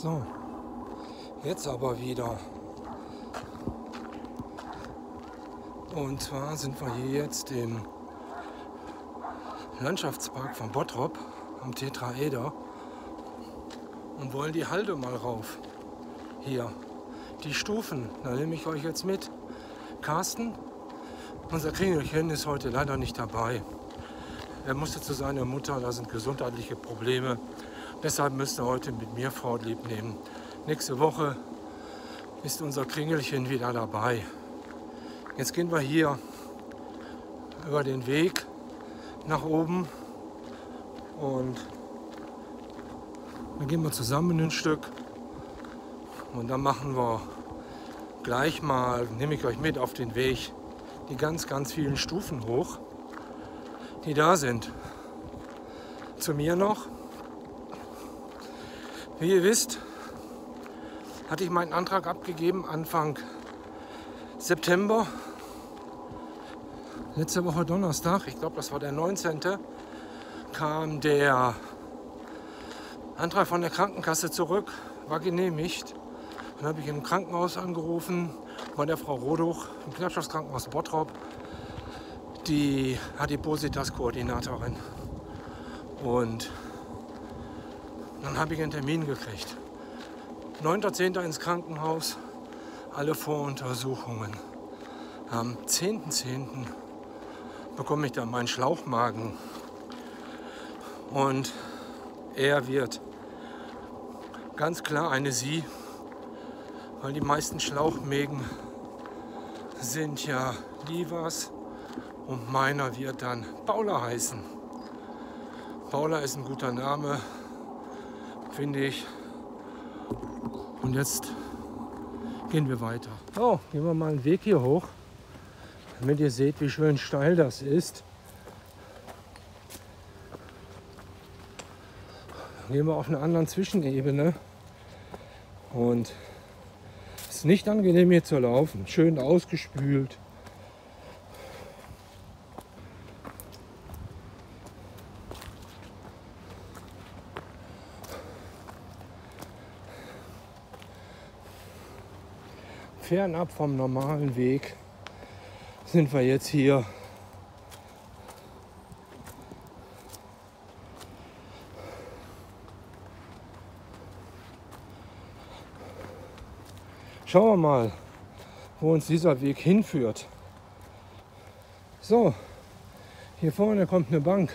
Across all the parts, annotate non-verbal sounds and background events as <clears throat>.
So, jetzt aber wieder. Und zwar sind wir hier jetzt im Landschaftspark von Bottrop am Tetraeder und wollen die Halde mal rauf. Hier, die Stufen, da nehme ich euch jetzt mit. Carsten, unser Kringelchen, ist heute leider nicht dabei. Er musste zu seiner Mutter, da sind gesundheitliche Probleme. Deshalb müsst ihr heute mit mir Fortlieb nehmen. Nächste Woche ist unser Kringelchen wieder dabei. Jetzt gehen wir hier über den Weg nach oben und dann gehen wir zusammen ein Stück und dann machen wir gleich mal, nehme ich euch mit auf den Weg, die ganz, ganz vielen Stufen hoch, die da sind. Zu mir noch. Wie ihr wisst, hatte ich meinen Antrag abgegeben Anfang September. Letzte Woche Donnerstag, ich glaube das war der 19. kam der Antrag von der Krankenkasse zurück, war genehmigt. Dann habe ich im Krankenhaus angerufen bei der Frau Roduch im Knappschaftskrankenhaus Bottrop, die Adipositas-Koordinatorin. Und dann habe ich einen Termin gekriegt. 9.10. ins Krankenhaus, alle Voruntersuchungen. Am 10.10. bekomme ich dann meinen Schlauchmagen. Und er wird ganz klar eine Sie, weil die meisten Schlauchmägen sind ja Livas und meiner wird dann Paula heißen. Paula ist ein guter Name, finde ich. Und jetzt gehen wir weiter. So, gehen wir mal einen Weg hier hoch, damit ihr seht, wie schön steil das ist. Gehen wir auf einer anderen Zwischenebene. Und es ist nicht angenehm hier zu laufen. Schön ausgespült. Fernab vom normalen Weg sind wir jetzt hier Schauen wir mal, wo uns dieser Weg hinführt. So, hier vorne kommt eine Bank.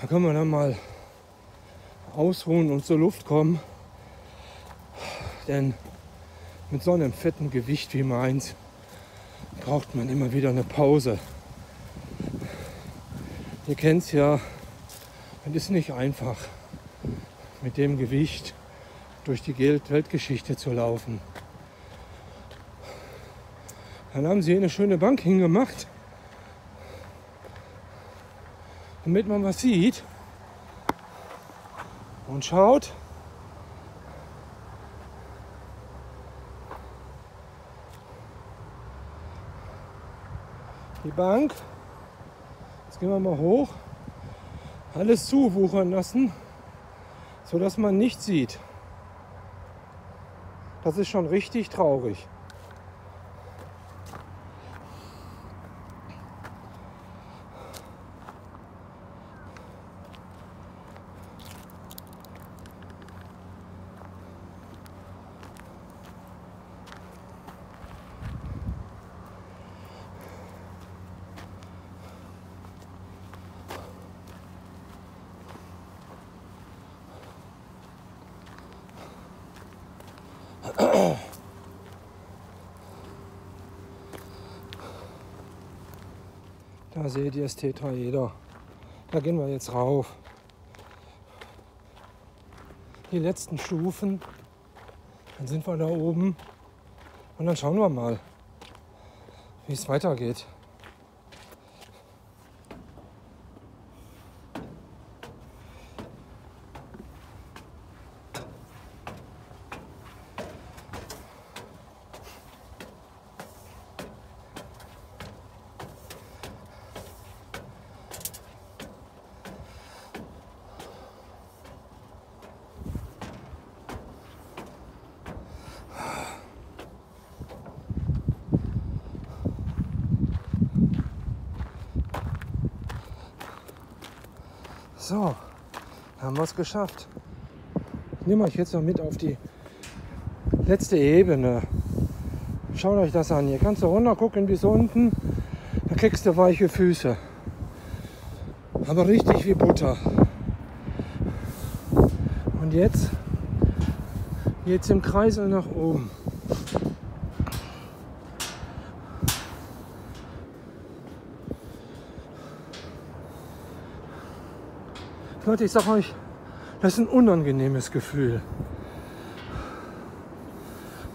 Da können wir dann mal ausruhen und zur Luft kommen. Denn mit so einem fetten Gewicht wie meins braucht man immer wieder eine Pause. Ihr kennt es ja, es ist nicht einfach, mit dem Gewicht durch die Weltgeschichte zu laufen. Dann haben sie hier eine schöne Bank hingemacht, damit man was sieht. Und schaut. Die Bank. Jetzt gehen wir mal hoch. Alles zuwuchern lassen, sodass man nichts sieht. Das ist schon richtig traurig. <clears throat> Da seht ihr das Tetraeder. Da gehen wir jetzt rauf. Die letzten Stufen. Dann sind wir da oben. Und dann schauen wir mal, wie es weitergeht. So, haben wir es geschafft. Ich nehme euch jetzt noch mit auf die letzte Ebene. Schaut euch das an. Hier kannst du runter gucken bis unten. Da kriegst du weiche Füße. Aber richtig wie Butter. Und jetzt geht's im Kreisel nach oben. Leute, ich sag euch, das ist ein unangenehmes Gefühl.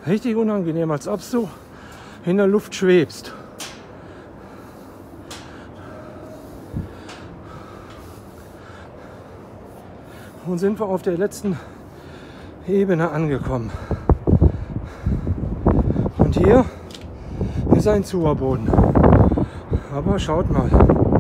Richtig unangenehm, als ob du in der Luft schwebst. Und sind wir auf der letzten Ebene angekommen. Und hier ist ein Zuerboden. Aber schaut mal.